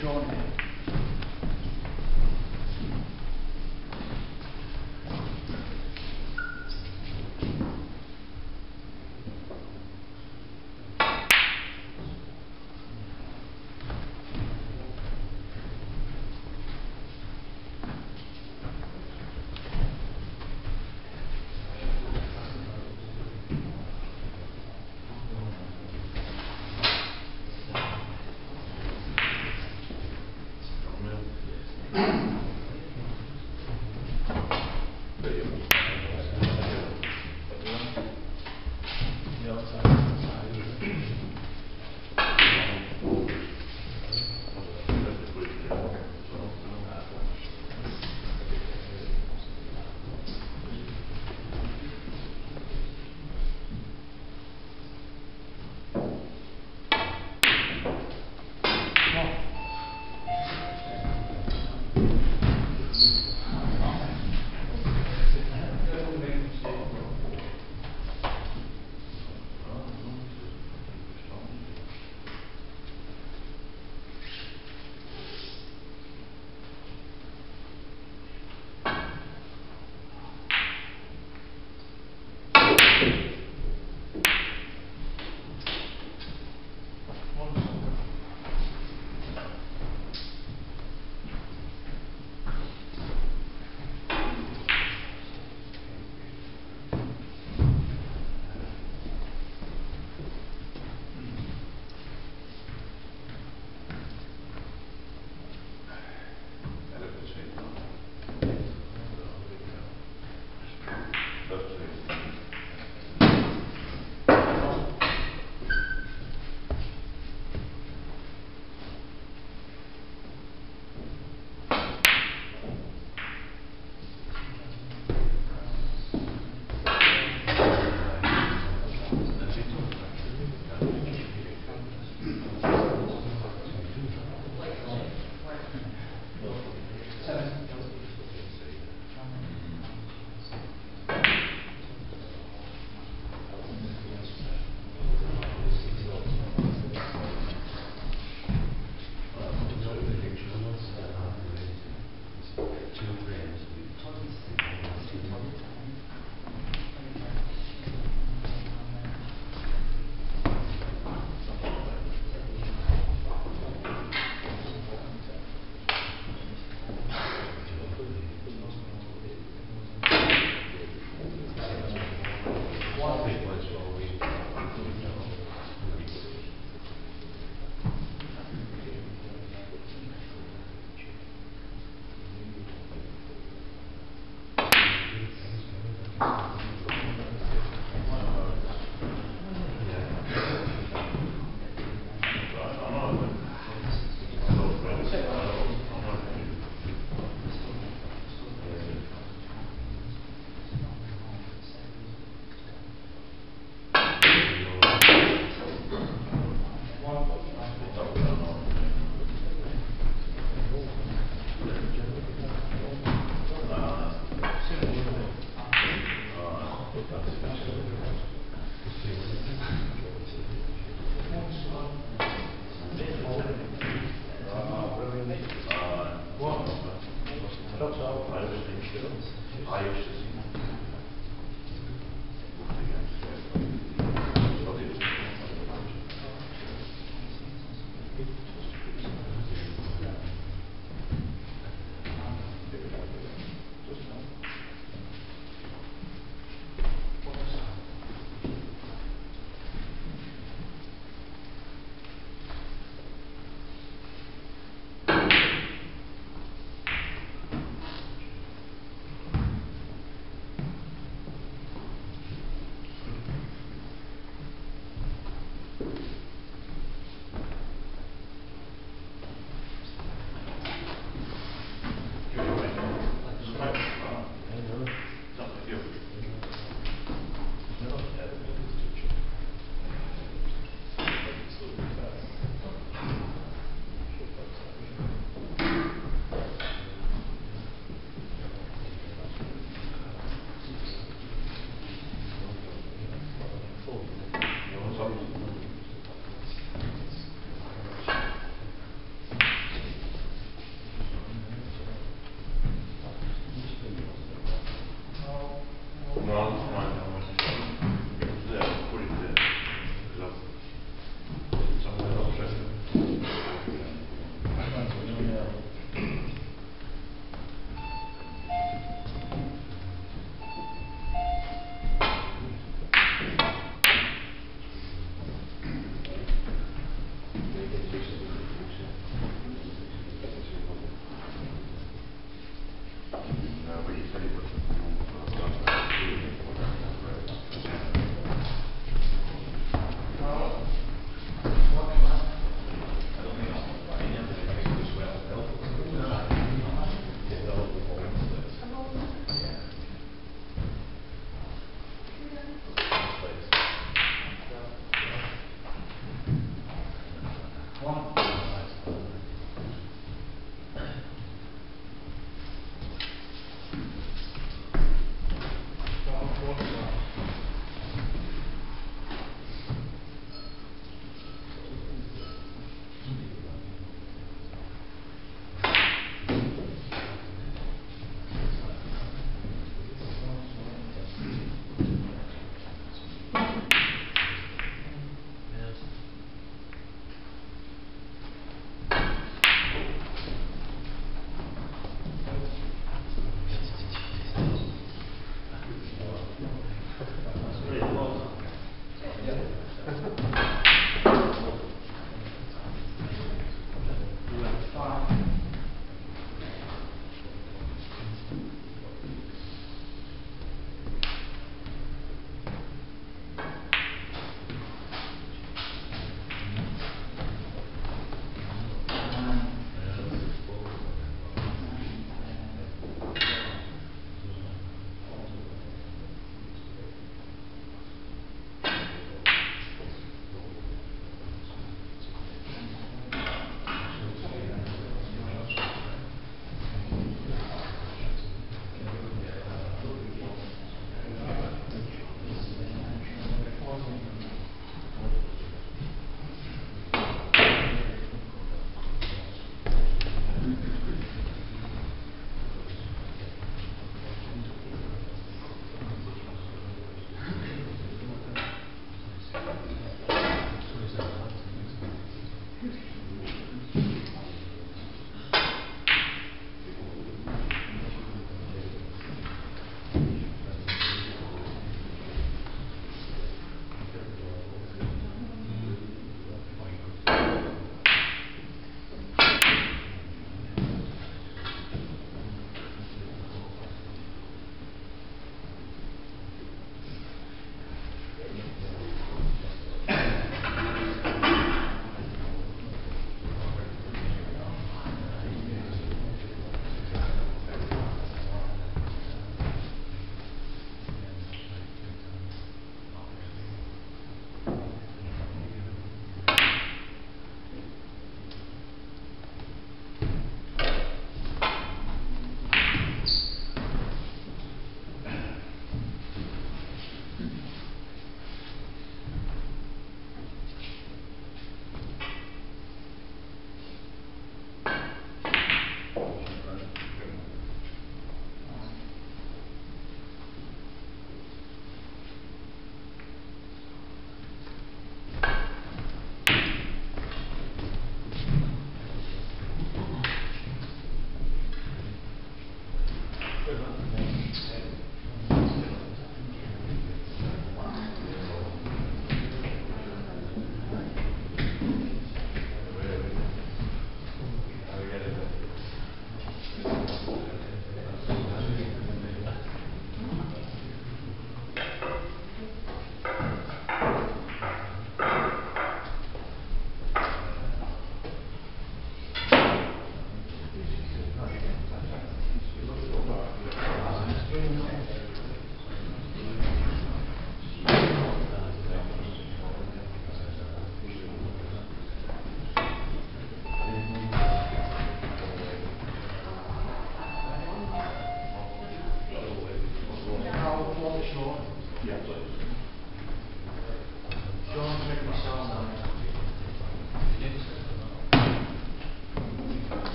Drawn out.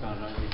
干扰专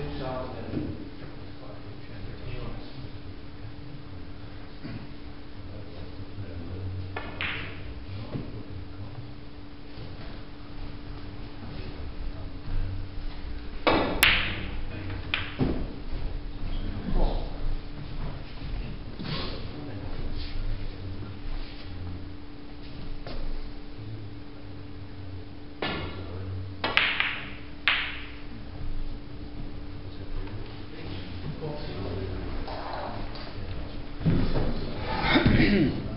Sean thirty-two, uh, Mm-hmm.